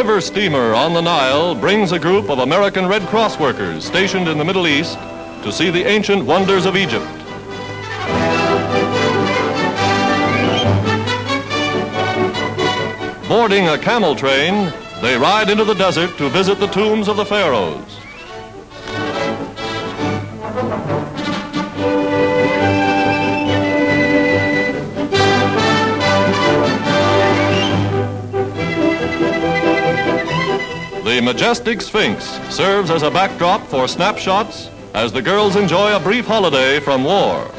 river steamer on the Nile brings a group of American Red Cross workers stationed in the Middle East to see the ancient wonders of Egypt. Boarding a camel train, they ride into the desert to visit the tombs of the pharaohs. The majestic Sphinx serves as a backdrop for snapshots as the girls enjoy a brief holiday from war.